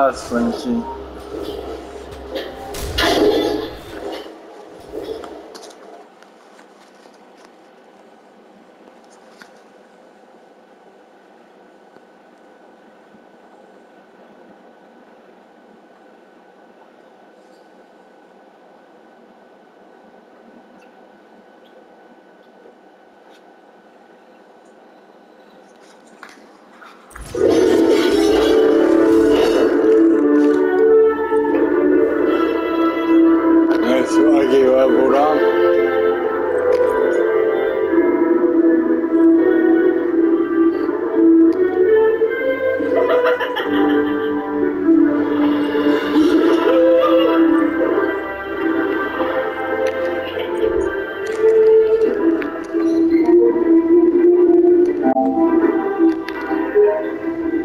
他分析。Eso, aquí va a curar.